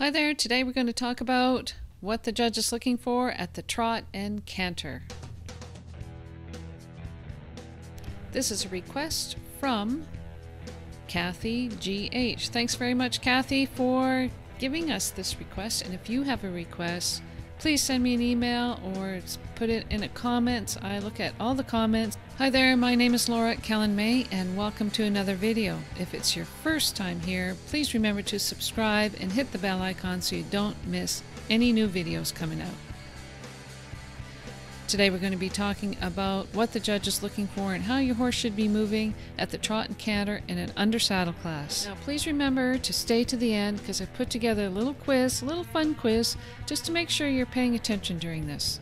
Hi there, today we're going to talk about what the judge is looking for at the trot and canter. This is a request from Kathy GH. Thanks very much, Kathy, for giving us this request. And if you have a request, please send me an email or put it in a comments. I look at all the comments. Hi there, my name is Laura Kelland-May and welcome to another video. If it's your first time here, please remember to subscribe and hit the bell icon so you don't miss any new videos coming out. Today we're going to be talking about what the judge is looking for and how your horse should be moving at the trot and canter in an under saddle class. Now please remember to stay to the end because I've put together a little quiz, a little fun quiz, just to make sure you're paying attention during this.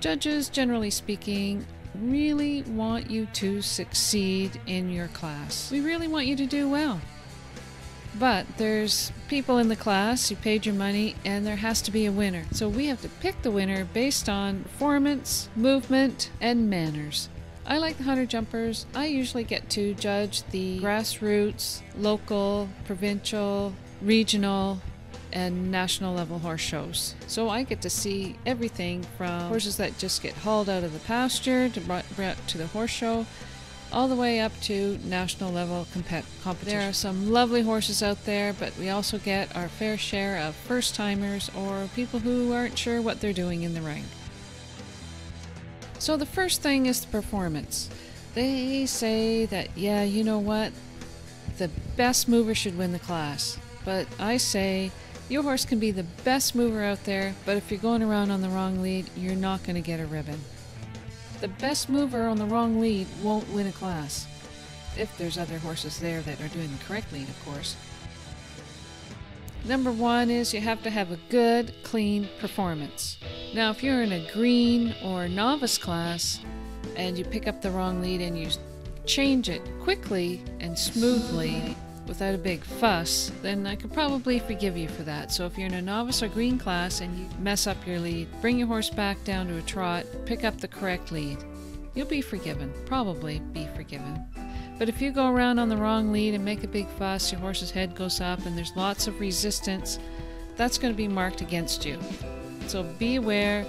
Judges, generally speaking, really want you to succeed in your class. We really want you to do well. But there's people in the class, you paid your money, and there has to be a winner. So we have to pick the winner based on performance, movement, and manners. I like the hunter jumpers. I usually get to judge the grassroots, local, provincial, regional, and national level horse shows. So I get to see everything from horses that just get hauled out of the pasture to brought, brought to the horse show all the way up to national level compet- competition. There are some lovely horses out there, but we also get our fair share of first timers or people who aren't sure what they're doing in the ring. So the first thing is the performance. They say that, yeah, you know what? The best mover should win the class. But I say your horse can be the best mover out there, but if you're going around on the wrong lead, you're not going to get a ribbon. The best mover on the wrong lead won't win a class. If there's other horses there that are doing the correct lead, of course. Number one is you have to have a good, clean performance. Now, if you're in a green or novice class and you pick up the wrong lead and you change it quickly and smoothly, without a big fuss, then I could probably forgive you for that. So if you're in a novice or green class and you mess up your lead, bring your horse back down to a trot, pick up the correct lead. You'll be forgiven, probably be forgiven. But if you go around on the wrong lead and make a big fuss, your horse's head goes up and there's lots of resistance, that's going to be marked against you. So be aware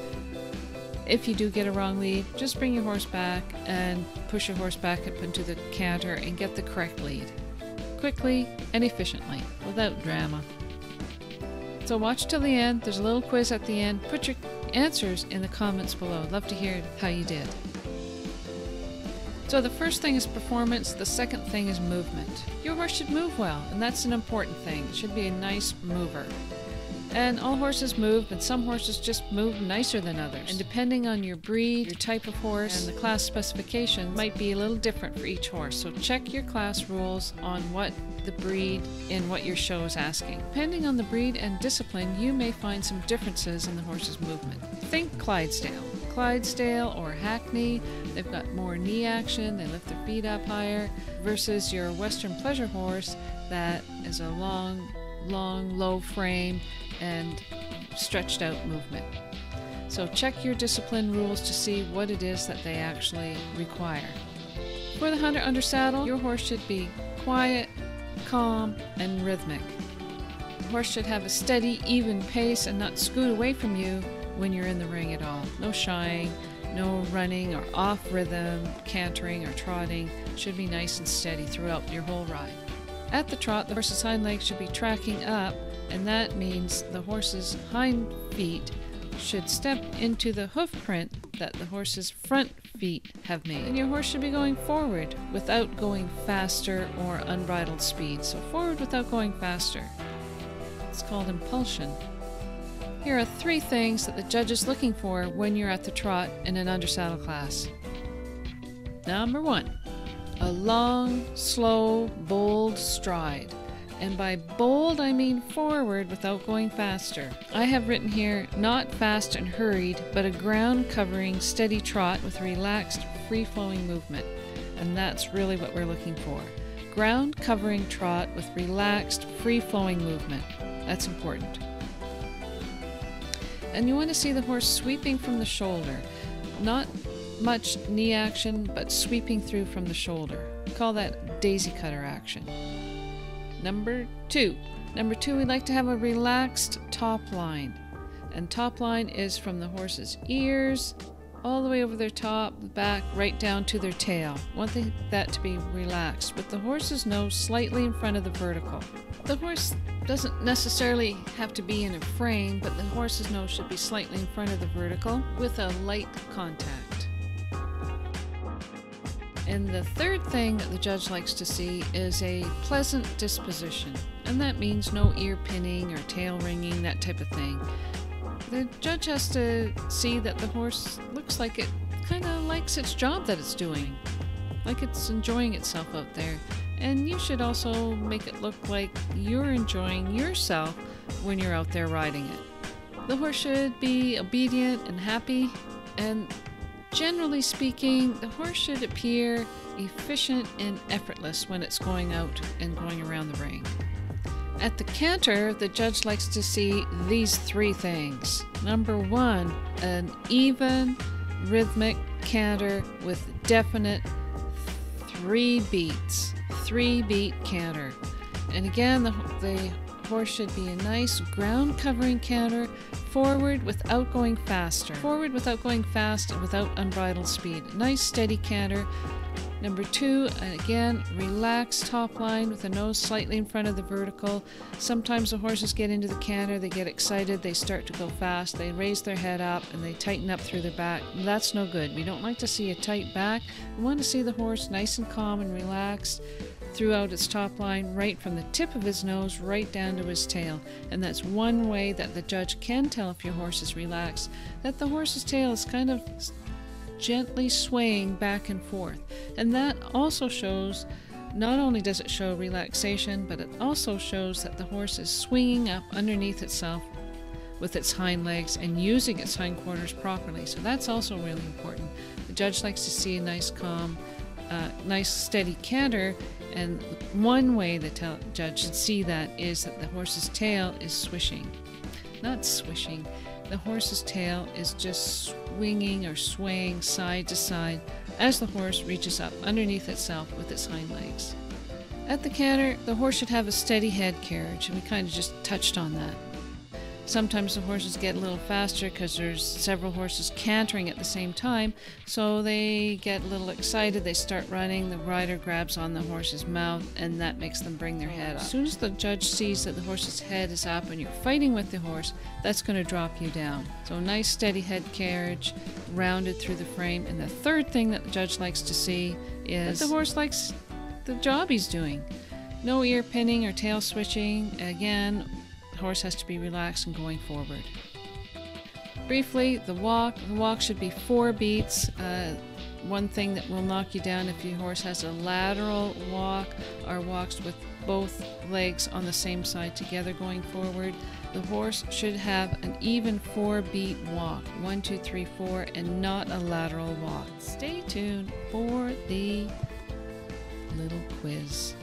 if you do get a wrong lead, just bring your horse back and push your horse back up into the canter and get the correct lead quickly and efficiently, without drama. So watch till the end. There's a little quiz at the end. Put your answers in the comments below. I'd love to hear how you did. So the first thing is performance, the second thing is movement. Your horse should move well, and that's an important thing. It should be a nice mover. And all horses move, but some horses just move nicer than others. And depending on your breed, your type of horse, and the class specifications might be a little different for each horse. So check your class rules on what the breed and what your show is asking. Depending on the breed and discipline, you may find some differences in the horse's movement. Think Clydesdale. Clydesdale or Hackney, they've got more knee action, they lift their feet up higher, versus your Western pleasure horse that is a long, long, low frame and stretched out movement. So check your discipline rules to see what it is that they actually require. For the hunter under saddle, your horse should be quiet, calm, and rhythmic. The horse should have a steady, even pace and not scoot away from you when you're in the ring at all. No shying, no running or off rhythm, cantering or trotting. Should be nice and steady throughout your whole ride. At the trot, the horse's hind legs should be tracking up, and that means the horse's hind feet should step into the hoof print that the horse's front feet have made. And your horse should be going forward without going faster or unbridled speed. So forward without going faster. It's called impulsion. Here are three things that the judge is looking for when you're at the trot in an undersaddle class. Number one, a long, slow, bold stride. And by bold, I mean forward without going faster. I have written here not fast and hurried, but a ground covering steady trot with relaxed, free flowing movement. And that's really what we're looking for. Ground covering trot with relaxed, free flowing movement. That's important. And you want to see the horse sweeping from the shoulder. Not much knee action, but sweeping through from the shoulder. Call that daisy cutter action. Number two, Number two, we like to have a relaxed top line. And top line is from the horse's ears all the way over their top, back, right down to their tail. Want that to be relaxed, with the horse's nose slightly in front of the vertical. The horse doesn't necessarily have to be in a frame, but the horse's nose should be slightly in front of the vertical with a light contact. And the third thing that the judge likes to see is a pleasant disposition. And that means no ear pinning or tail wringing, that type of thing. The judge has to see that the horse looks like it kind of likes its job that it's doing, like it's enjoying itself out there. And you should also make it look like you're enjoying yourself when you're out there riding it. The horse should be obedient and happy, and generally speaking, the horse should appear efficient and effortless when it's going out and going around the ring. At the canter, the judge likes to see these three things. Number one, an even, rhythmic canter with definite three beats. Three beat canter. And again, the, the horse should be a nice ground covering canter, forward without going faster. Forward without going fast and without unbridled speed. Nice steady canter Number two, again, relaxed top line with the nose slightly in front of the vertical. Sometimes the horses get into the canter, they get excited, they start to go fast, they raise their head up and they tighten up through their back. That's no good. We don't like to see a tight back. We want to see the horse nice and calm and relaxed throughout its top line, right from the tip of his nose right down to his tail. And that's one way that the judge can tell if your horse is relaxed, that the horse's tail is kind of gently swaying back and forth. And that also shows not only does it show relaxation, but it also shows that the horse is swinging up underneath itself with its hind legs and using its hindquarters properly. So that's also really important. The judge likes to see a nice, calm, nice, steady canter. And one way the judge should see that is that the horse's tail is swishing. Not swishing, the horse's tail is just swinging or swaying side to side as the horse reaches up underneath itself with its hind legs. At the canter, the horse should have a steady head carriage, and we kind of just touched on that. Sometimes the horses get a little faster because there's several horses cantering at the same time, so they get a little excited, they start running, the rider grabs on the horse's mouth, and that makes them bring their head up. As soon as the judge sees that the horse's head is up and you're fighting with the horse, that's going to drop you down. So a nice steady head carriage, rounded through the frame. And the third thing that the judge likes to see is that the horse likes the job he's doing. No ear pinning or tail switching. Again, horse has to be relaxed and going forward. Briefly, the walk. The walk should be four beats. Uh, one thing that will knock you down if your horse has a lateral walk or walks with both legs on the same side together going forward. The horse should have an even four beat walk one, two, three, four, and not a lateral walk. Stay tuned for the little quiz.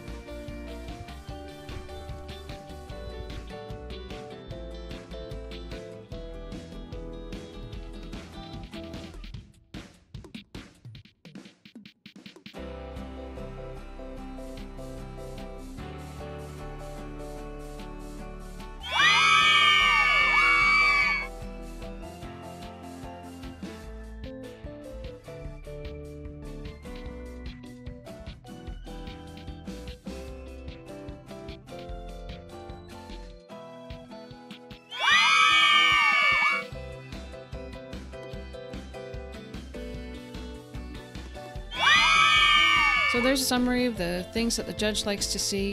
So there's a summary of the things that the judge likes to see